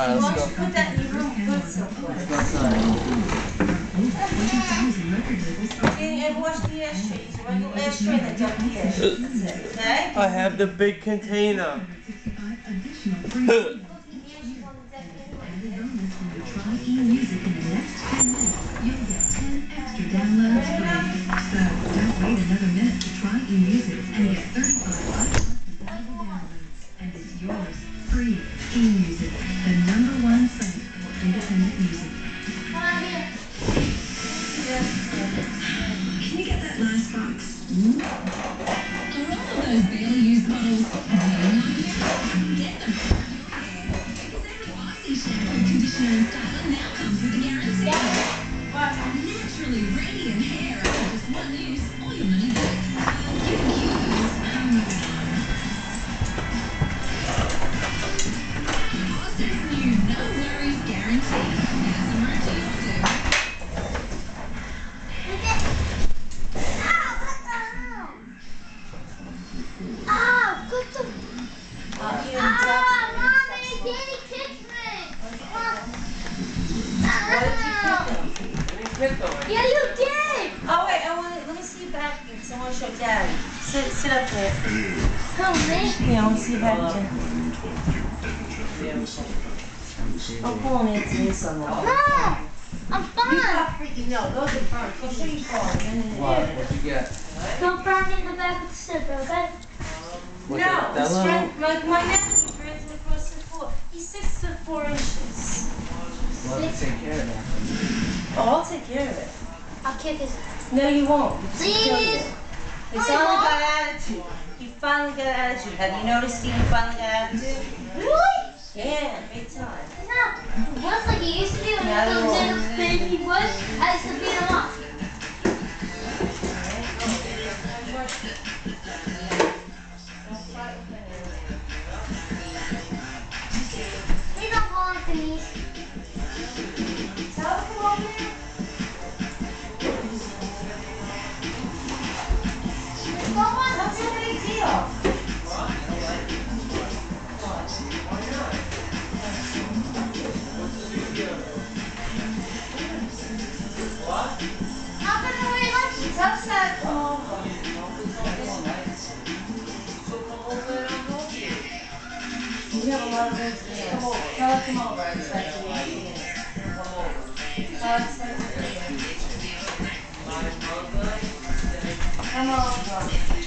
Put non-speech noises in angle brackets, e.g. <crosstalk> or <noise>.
Alright, let's you go. put that in your room good someplace? Go outside. And, and wash the ashtrays, regular ashtray then dump the ash. Okay? I have the big container. Downloads <laughs> free. Are now comes with a guarantee. What did you? Yeah, you did! Oh wait, I want to, let me see your back. I want to show Daddy. Sit, sit up there. Come me. Yeah, I want to see your back. Oh, come on, Anthony, son. No! I'm fine. You got freaking, no, those are burnt. Go show your phone. What? What'd you get? Don't burn in the back of the zipper, okay? What, No, that, that it's little? friend, my, my nephew friends with across the floor. He's six foot four inches. Well, let's take care of that. Oh, I'll take care of it. I'll kick his. No, you won't. It's Please. you. It's only got attitude. He finally got attitude. Have you noticed Steve finally got attitude? Really? Yeah, big time. No. Once like he used to be when he you was won't. little baby was, I used to beat him up. You have a lot of things to. Come her come in. Come over. Come. Come.